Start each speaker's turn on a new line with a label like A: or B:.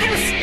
A: Yes!